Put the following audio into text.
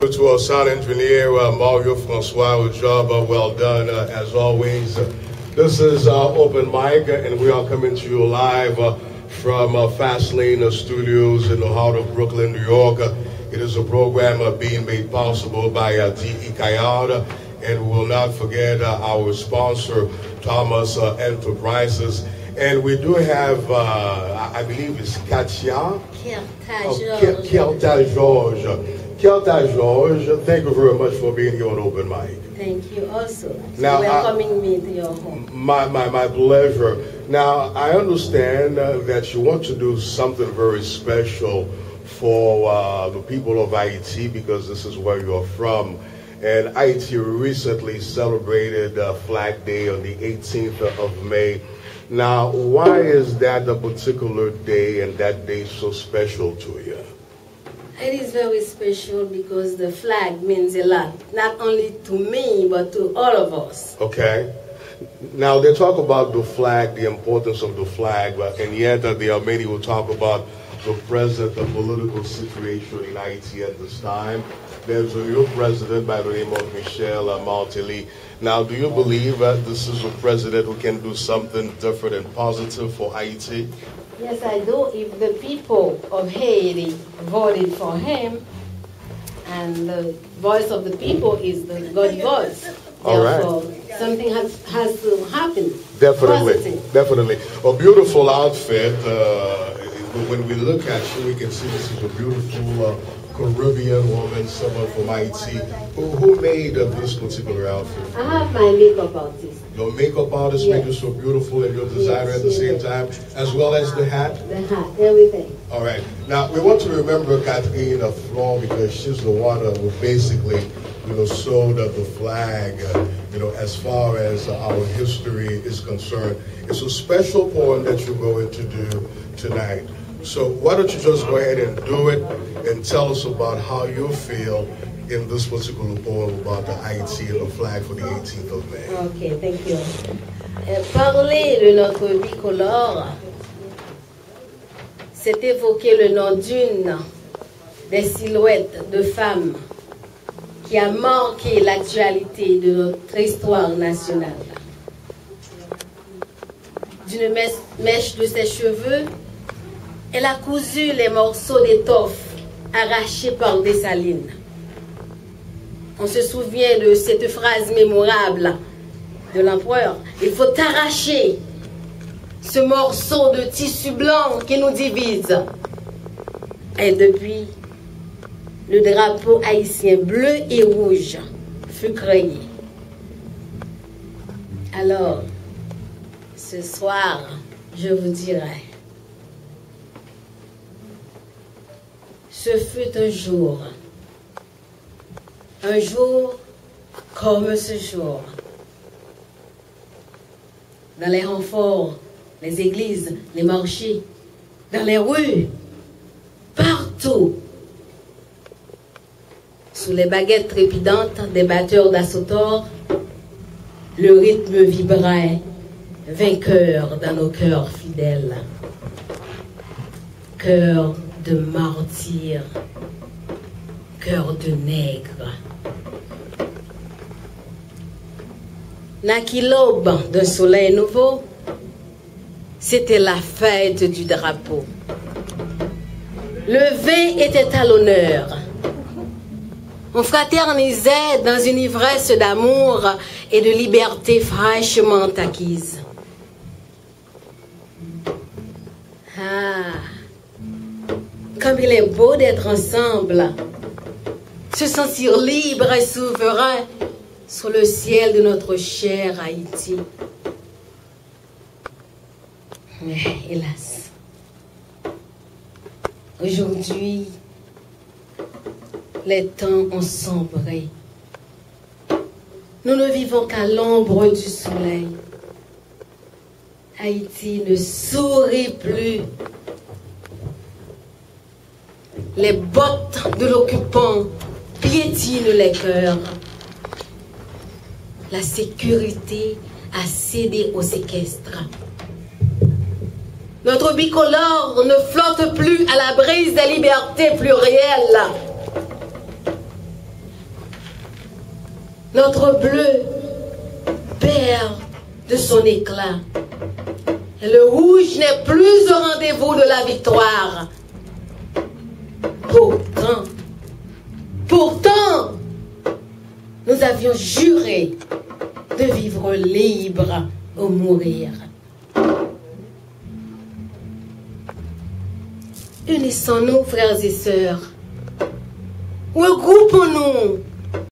To our sound engineer, uh, Mario Francois, a job uh, well done uh, as always. This is uh, Open Mic, and we are coming to you live uh, from uh, Fastlane Studios in the heart of Brooklyn, New York. It is a program uh, being made possible by uh, D.E. Kayada, and we will not forget uh, our sponsor, Thomas uh, Enterprises. And we do have, uh, I believe it's Katia. Kirta Oh, George. George. Kielta George, thank you very much for being here on Open Mic. Thank you also for Now, I- welcoming me to your home. My, my, my pleasure. Now, I understand uh, that you want to do something very special for uh, the people of Haiti because this is where you're from. And Haiti recently celebrated uh, Flag Day on the 18th of May. Now, why is that a particular day and that day so special to you? It is very special because the flag means a lot, not only to me, but to all of us. Okay. Now they talk about the flag, the importance of the flag, but and yet uh, are many who talk about the present the political situation in Haiti at this time. There's a new president by the name of Michel Martelly. Now, do you believe that this is a president who can do something different and positive for Haiti? Yes, I do. If the people of Haiti voted for him, and the voice of the people is the God voice. All right. Therefore, something has, has to happen. Definitely, Positive. definitely. A beautiful outfit. Uh, when we look at you, we can see this is a beautiful uh, Caribbean woman, someone from Haiti. Who, who made uh, this particular outfit? I have my makeup artist, Your makeup artist Yes. made you so beautiful, and your designer at the same yes. time, as well as the hat. the hat, everything. All right. Now we want to remember Catherine Flor because she's the one who basically, you know, sewed up the flag. Uh, you know, as far as uh, our history is concerned, it's a special poem that you're going to do tonight. So why don't you just go ahead and do it and tell us about how you feel in this particular poem about the Haiti and the flag for the 18th of May? Ok, thank you. Euh, Parler de notre bicolore, c'est évoquer le nom d'une des silhouettes de femmes qui a marqué l'actualité de notre histoire nationale. D'une mèche de ses cheveux, elle a cousu les morceaux d'étoffe arrachés par Dessalines. On se souvient de cette phrase mémorable de l'empereur. Il faut arracher ce morceau de tissu blanc qui nous divise. Et depuis, le drapeau haïtien bleu et rouge fut créé. Alors, ce soir, je vous dirai, ce fut un jour un jour comme ce jour. Dans les renforts, les églises, les marchés, dans les rues, partout, sous les baguettes trépidantes des batteurs d'assautors, le rythme vibrait, vainqueur dans nos cœurs fidèles. Cœur de martyrs, cœur de nègre. Naquit l'aube d'un soleil nouveau, c'était la fête du drapeau. Le vin était à l'honneur. On fraternisait dans une ivresse d'amour et de liberté fraîchement acquise. Ah, comme il est beau d'être ensemble, se sentir libre et souverain sous le ciel de notre cher Haïti. Mais hélas, aujourd'hui, les temps ont sombré. Nous ne vivons qu'à l'ombre du soleil. Haïti ne sourit plus. Les bottes de l'occupant piétinent les cœurs. La sécurité a cédé au séquestre. Notre bicolore ne flotte plus à la brise des libertés plurielles. Notre bleu perd de son éclat. Le rouge n'est plus au rendez-vous de la victoire. Avions juré de vivre libre ou mourir. Unissons-nous, frères et sœurs. Regroupons-nous